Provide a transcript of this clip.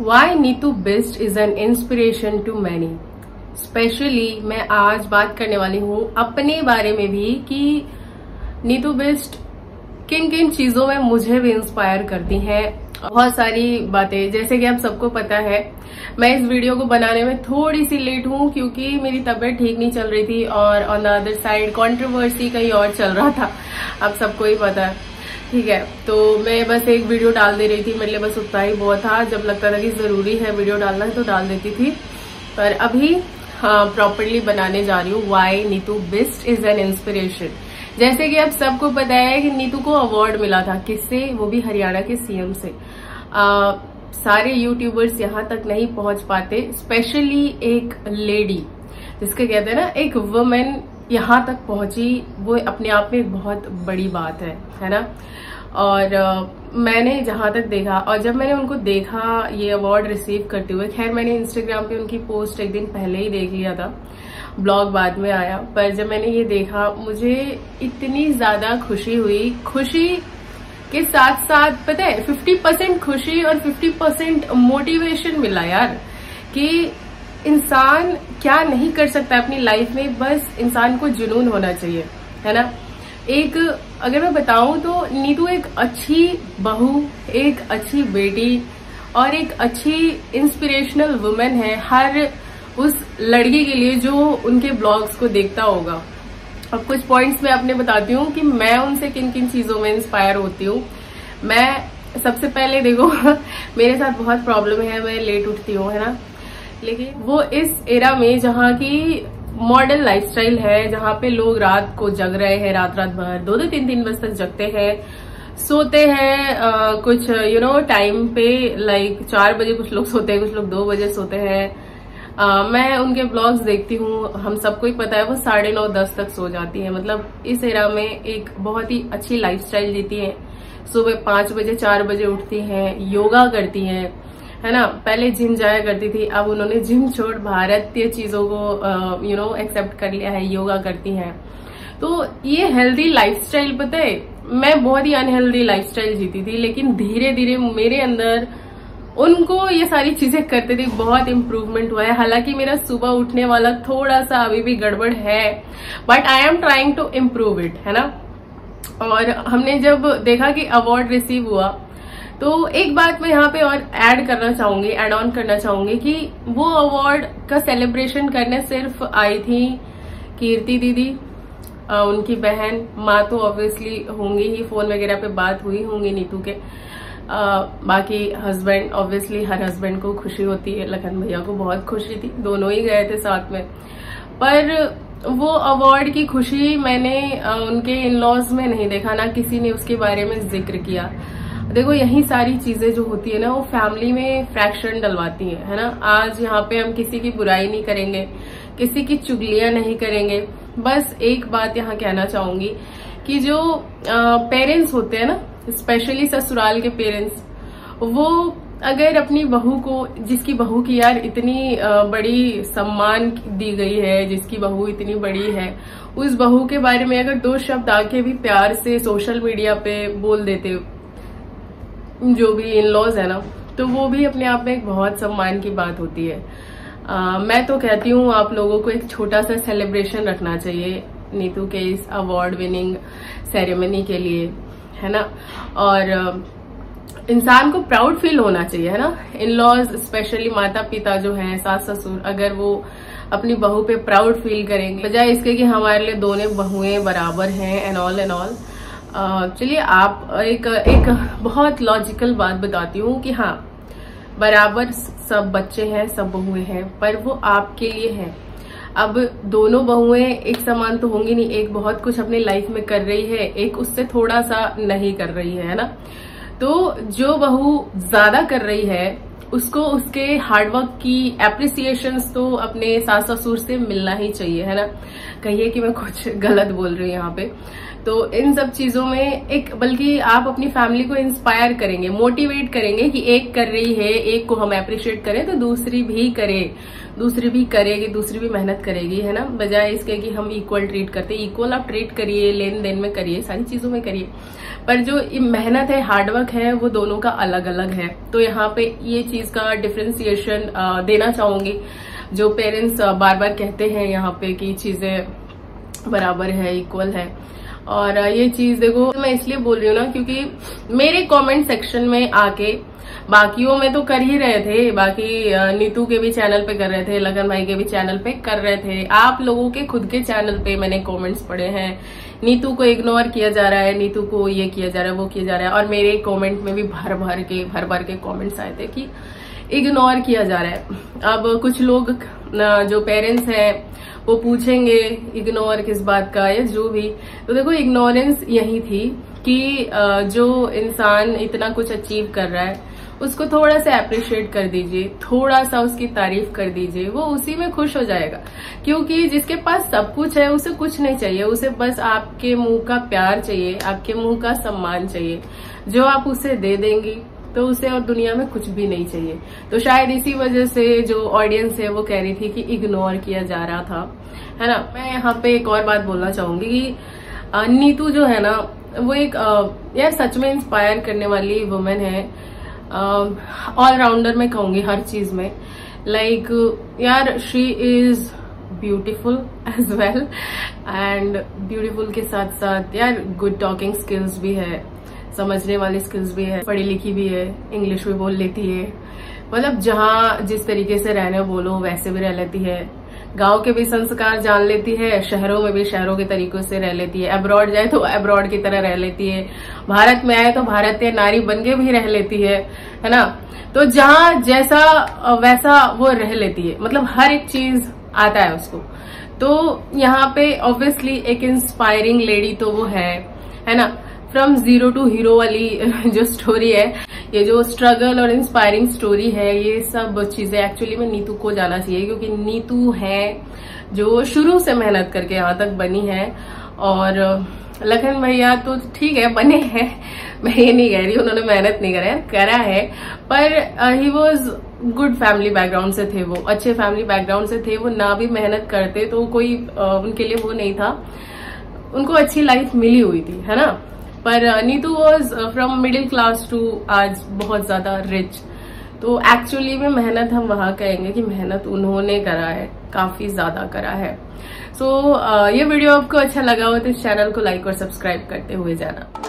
Why Neetu best is an inspiration to many specially मैं आज बात करने वाली हूँ अपने बारे में भी कि नीतू बेस्ट किन किन चीज़ों में मुझे भी इंस्पायर करती हैं। बहुत सारी बातें, जैसे कि आप सबको पता है, मैं इस वीडियो को बनाने में थोड़ी सी लेट हूँ क्योंकि मेरी तबीयत ठीक नहीं चल रही थी और on the other side controversy कहीं और चल रहा था। आप सबको ही पता है। ठीक है तो मैं बस एक वीडियो डाल दे रही थी मेरे लिए बस उतना ही बहुत था। जब लगता था कि ज़रूरी है वीडियो डालना तो डाल देती थी। पर अभी हाँ प्रॉपरली बनाने जा रही हूँ why Neetu best is an inspiration जैसे कि आप सबको पता है कि नीतू को अवार्ड मिला था किससे? वो भी हरियाणा के सीएम से। आ, सारे यूट्यूबर्स यहाँ तक नहीं पहुँच पाते स्पेशली एक लेडी जिसके कहते हैं ना एक वुमेन यहाँ तक पहुँची, वो अपने आप में एक बहुत बड़ी बात है है ना? और मैंने जहाँ तक देखा, और जब मैंने उनको देखा, ये अवार्ड रिसीव करते हुए, खैर मैंने इंस्टाग्राम पे उनकी पोस्ट एक दिन पहले ही देख लिया था ब्लॉग बाद में आया, पर जब मैंने ये देखा, मुझे इतनी ज़्यादा खुशी हुई। खुशी के साथ साथ पता है 50 परसेंट खुशी और 50 परसेंट मोटिवेशन मिला यार, कि इंसान क्या नहीं कर सकता अपनी लाइफ में? बस इंसान को जुनून होना चाहिए, है ना? एक, अगर मैं बताऊँ तो नीतू एक अच्छी बहू, एक अच्छी बेटी और एक अच्छी इंस्पिरेशनल वुमेन है। हर उस लड़की के लिए जो उनके ब्लॉग्स को देखता होगा। अब कुछ पॉइंट्स मैं अपने बताती हूँ कि मैं उनसे किन किन चीज़ों में इंस्पायर होती हूँ। मैं सबसे पहले देखो, मेरे साथ बहुत प्रॉब्लम है, मैं लेट उठती हूँ, है ना? लेकिन वो इस एरा में जहाँ की मॉडर्न लाइफस्टाइल है, जहाँ पे लोग रात को जग रहे हैं रात रात भर, दो दो तीन तीन बजे तक जगते हैं, सोते हैं कुछ यू नो टाइम पे लाइक चार बजे कुछ लोग सोते हैं, कुछ लोग दो बजे सोते हैं। मैं उनके ब्लॉग्स देखती हूँ, हम सबको ही पता है, वो साढ़े नौ, दस तक सो जाती है। मतलब इस एरा में एक बहुत ही अच्छी लाइफस्टाइल जीती है। सुबह पाँच बजे, चार बजे उठती हैं, योगा करती हैं। है ना? पहले जिम जाया करती थी, अब उन्होंने जिम छोड़ भारतीय चीज़ों को यू नो एक्सेप्ट कर लिया है, योगा करती हैं। तो ये हेल्दी लाइफस्टाइल पता है, मैं बहुत ही अनहेल्दी लाइफस्टाइल जीती थी, लेकिन धीरे धीरे मेरे अंदर उनको ये सारी चीज़ें करते थे, बहुत इम्प्रूवमेंट हुआ है। हालाँकि मेरा सुबह उठने वाला थोड़ा सा अभी भी गड़बड़ है but I am trying to improve it है ना? और हमने जब देखा कि अवार्ड रिसीव हुआ तो एक बात मैं यहाँ पे और ऐड करना चाहूँगी एड ऑन करना चाहूँगी कि वो अवार्ड का सेलिब्रेशन करने सिर्फ़ आई थी कीर्ति दीदी उनकी बहन। माँ तो ऑब्वियसली होंगी ही फ़ोन वगैरह पे बात हुई होंगी नीतू के। आ, बाकी हस्बैंड ऑब्वियसली हर हस्बैंड को खुशी होती है लखन भैया को बहुत खुशी थी दोनों ही गए थे साथ में। पर वो अवार्ड की खुशी मैंने उनके इन लॉज में नहीं देखा ना किसी ने उसके बारे में ज़िक्र किया। देखो, यही सारी चीज़ें जो होती है ना, वो फैमिली में फ्रैक्शन डलवाती है है ना? आज यहाँ पे हम किसी की बुराई नहीं करेंगे, किसी की चुगलियाँ नहीं करेंगे। बस एक बात यहाँ कहना चाहूँगी कि जो पेरेंट्स होते हैं ना स्पेशली ससुराल के पेरेंट्स वो अगर अपनी बहू को, जिसकी बहू की यार इतनी बड़ी सम्मान दी गई है, जिसकी बहू इतनी बड़ी है, उस बहू के बारे में अगर दो शब्द आके भी प्यार से सोशल मीडिया पे बोल देते जो भी इन लॉज है ना तो वो भी अपने आप में एक बहुत सम्मान की बात होती है। आ, मैं तो कहती हूँ आप लोगों को एक छोटा सा सेलिब्रेशन रखना चाहिए नीतू के इस अवार्ड विनिंग सेरेमनी के लिए है ना? और इंसान को प्राउड फील होना चाहिए है ना? इन लॉज स्पेशली माता पिता जो हैं सास ससुर अगर वो अपनी बहू पे प्राउड फील करेंगे बजाय इसके कि हमारे लिए दोनों बहुएँ बराबर हैं एंड ऑल एंड ऑल चलिए आप एक एक बहुत लॉजिकल बात बताती हूँ कि हाँ बराबर सब बच्चे हैं, सब बहुएँ हैं, पर वो आपके लिए है। अब दोनों बहुएँ एक समान तो होंगी नहीं, एक बहुत कुछ अपनी लाइफ में कर रही है, एक उससे थोड़ा सा नहीं कर रही है ना? तो जो बहू ज़्यादा कर रही है उसको उसके हार्डवर्क की एप्रिसिएशन तो अपने सास ससुर से मिलना ही चाहिए, है ना? कहिए कि मैं कुछ गलत बोल रही हूँ यहाँ पे। तो इन सब चीज़ों में एक, बल्कि आप अपनी फैमिली को इंस्पायर करेंगे मोटिवेट करेंगे कि एक कर रही है, एक को हम अप्रिशिएट करें तो दूसरी भी करे। दूसरी भी करेगी, दूसरी भी मेहनत करेगी, है ना? बजाय इसके कि हम इक्वल ट्रीट करते इक्वल आप ट्रीट करिए लेन देन में करिए, सारी चीज़ों में करिए। पर जो मेहनत है हार्डवर्क है, वो दोनों का अलग अलग है। तो यहाँ पे ये चीज़ का डिफ्रेंसिएशन देना चाहूँगी, जो पेरेंट्स बार बार कहते हैं यहाँ पे कि चीज़ें बराबर है इक्वल है। और ये चीज़ देखो, मैं इसलिए बोल रही हूँ ना, क्योंकि मेरे कमेंट सेक्शन में आके बाकियों में तो कर ही रहे थे, बाकी नीतू के भी चैनल पे कर रहे थे, लगन भाई के भी चैनल पे कर रहे थे। आप लोगों के खुद के चैनल पे मैंने कमेंट्स पढ़े हैं। नीतू को इग्नोर किया जा रहा है, नीतू को ये किया जा रहा है, वो किया जा रहा है, और मेरे कमेंट में भी भर भर के, भर भर के कॉमेंट्स आए थे कि इग्नोर किया जा रहा है। अब कुछ लोग जो पेरेंट्स हैं, वो पूछेंगे इग्नोर किस बात का या जो भी। तो देखो इग्नोरेंस यही थी कि जो इंसान इतना कुछ अचीव कर रहा है उसको थोड़ा सा अप्रिशिएट कर दीजिए, थोड़ा सा उसकी तारीफ़ कर दीजिए, वो उसी में खुश हो जाएगा। क्योंकि जिसके पास सब कुछ है, उसे कुछ नहीं चाहिए, उसे बस आपके मुँह का प्यार चाहिए, आपके मुँह का सम्मान चाहिए। जो आप उसे दे देंगी तो उसे और दुनिया में कुछ भी नहीं चाहिए। तो शायद इसी वजह से जो ऑडियंस है, वो कह रही थी कि इग्नोर किया जा रहा था। है ना? मैं यहाँ पे एक और बात बोलना चाहूँगी कि नीतू जो है ना, वो एक यार सच में इंस्पायर करने वाली वुमेन है। ऑलराउंडर मैं कहूँगी हर चीज़ में। लाइक like, यार she is beautiful as well and beautiful के साथ साथ यार गुड टॉकिंग स्किल्स भी है समझने वाली स्किल्स भी है पढ़ी लिखी भी है इंग्लिश भी बोल लेती है। मतलब जहाँ जिस तरीके से रहने बोलो वैसे भी रह लेती है। गाँव के भी संस्कार जान लेती है, शहरों में भी शहरों के तरीकों से रह लेती है। अब्रॉड जाए तो अब्रॉड की तरह रह लेती है। भारत में आए तो भारतीय नारी बन के भी रह लेती है है ना? तो जहाँ जैसा, वैसा वो रह लेती है। मतलब हर एक चीज़ आता है उसको। तो यहाँ पे ऑब्वियसली एक इंस्पायरिंग लेडी तो वो है है ना? फ्रॉम ज़ीरो टू हीरो वाली जो स्टोरी है ये जो स्ट्रगल और इंस्पायरिंग स्टोरी है ये सब चीज़ें एक्चुअली में नीतू को जाना चाहिए क्योंकि नीतू है जो शुरू से मेहनत करके यहाँ तक बनी है और लखन भैया तो ठीक है बने हैं। मैं ये नहीं कह रही उन्होंने मेहनत नहीं करा करा है पर he was good family background से थे वो अच्छे फैमिली बैकग्राउंड से थे वो ना भी मेहनत करते तो कोई uh, उनके लिए वो नहीं था। उनको अच्छी लाइफ मिली हुई थी है ना? पर Neetu was from middle class to आज बहुत ज़्यादा रिच तो एक्चुअली में मेहनत हम वहाँ कहेंगे कि मेहनत उन्होंने करा है काफ़ी ज़्यादा करा है. सो so, uh, ये वीडियो आपको अच्छा लगा हो तो इस चैनल को लाइक और सब्सक्राइब करते हुए जाना.